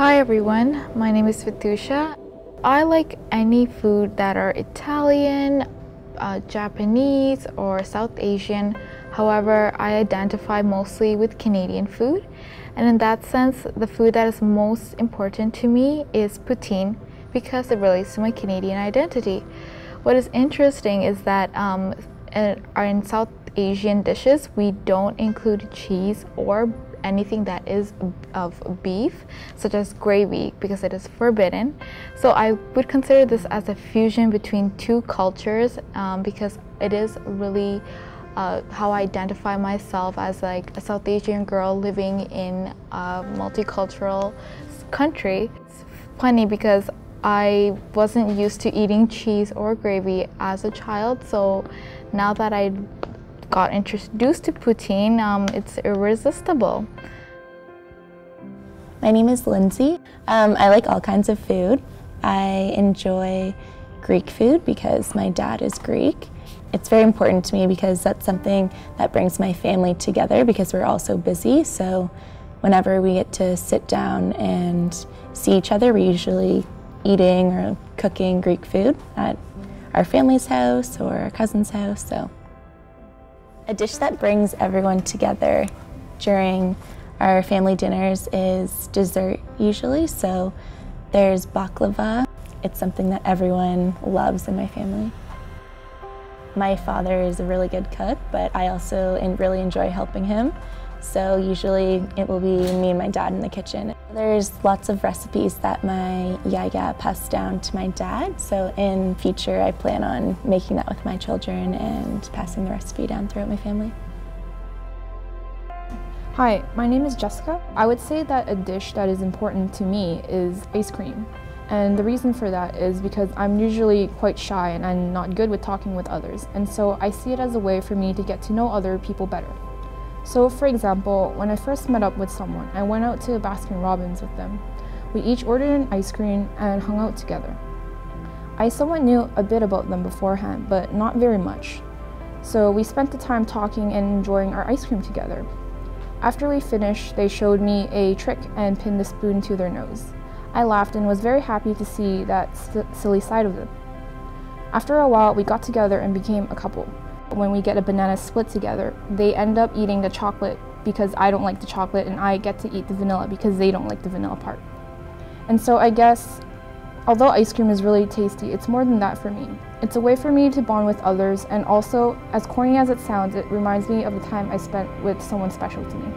Hi everyone, my name is Vithucha. I like any food that are Italian, uh, Japanese, or South Asian. However, I identify mostly with Canadian food. And in that sense, the food that is most important to me is poutine because it relates to my Canadian identity. What is interesting is that um, in South Asian dishes, we don't include cheese or anything that is of beef, such as gravy, because it is forbidden. So I would consider this as a fusion between two cultures um, because it is really uh, how I identify myself as like a South Asian girl living in a multicultural country. It's funny because I wasn't used to eating cheese or gravy as a child, so now that I got introduced to poutine, um, it's irresistible. My name is Lindsay. Um, I like all kinds of food. I enjoy Greek food because my dad is Greek. It's very important to me because that's something that brings my family together because we're all so busy. So whenever we get to sit down and see each other, we're usually eating or cooking Greek food at our family's house or our cousin's house. So, a dish that brings everyone together during our family dinners is dessert usually. So, there's baklava. It's something that everyone loves in my family. My father is a really good cook, but I also really enjoy helping him. So usually it will be me and my dad in the kitchen. There's lots of recipes that my yaya passed down to my dad. So in future, I plan on making that with my children and passing the recipe down throughout my family. Hi, my name is Jessica. I would say that a dish that is important to me is ice cream. And the reason for that is because I'm usually quite shy and I'm not good with talking with others. And so I see it as a way for me to get to know other people better. So for example, when I first met up with someone, I went out to Baskin Robbins with them. We each ordered an ice cream and hung out together. I somewhat knew a bit about them beforehand, but not very much. So we spent the time talking and enjoying our ice cream together. After we finished, they showed me a trick and pinned the spoon to their nose. I laughed and was very happy to see that silly side of them. After a while, we got together and became a couple. When we get a banana split together, they end up eating the chocolate because I don't like the chocolate and I get to eat the vanilla because they don't like the vanilla part. And so I guess, although ice cream is really tasty, it's more than that for me. It's a way for me to bond with others and also, as corny as it sounds, it reminds me of the time I spent with someone special to me.